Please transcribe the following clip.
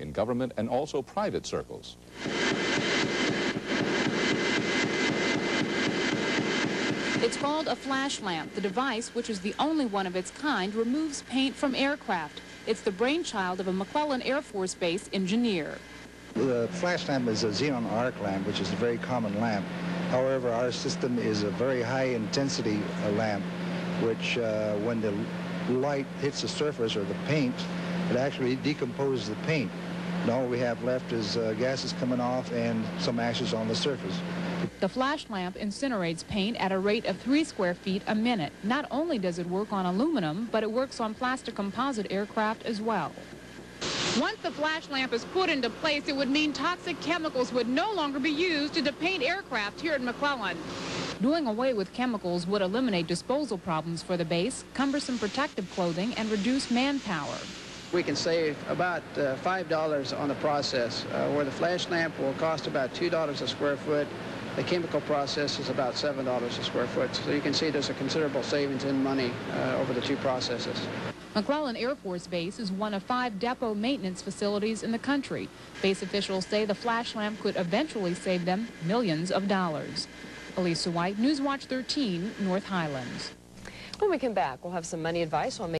in government and also private circles. It's called a flash lamp. The device, which is the only one of its kind, removes paint from aircraft. It's the brainchild of a McClellan Air Force Base engineer. The flash lamp is a xenon arc lamp, which is a very common lamp. However, our system is a very high intensity uh, lamp, which uh, when the light hits the surface or the paint, it actually decomposes the paint. And all we have left is uh, gases coming off and some ashes on the surface. The flash lamp incinerates paint at a rate of three square feet a minute. Not only does it work on aluminum, but it works on plastic composite aircraft as well. Once the flash lamp is put into place, it would mean toxic chemicals would no longer be used to depaint aircraft here at McClellan. Doing away with chemicals would eliminate disposal problems for the base, cumbersome protective clothing, and reduce manpower. We can save about uh, $5 on the process, uh, where the flash lamp will cost about $2 a square foot. The chemical process is about $7 a square foot. So you can see there's a considerable savings in money uh, over the two processes. McClellan Air Force Base is one of five depot maintenance facilities in the country. Base officials say the flash lamp could eventually save them millions of dollars. Elisa White, Newswatch 13, North Highlands. When we come back, we'll have some money advice on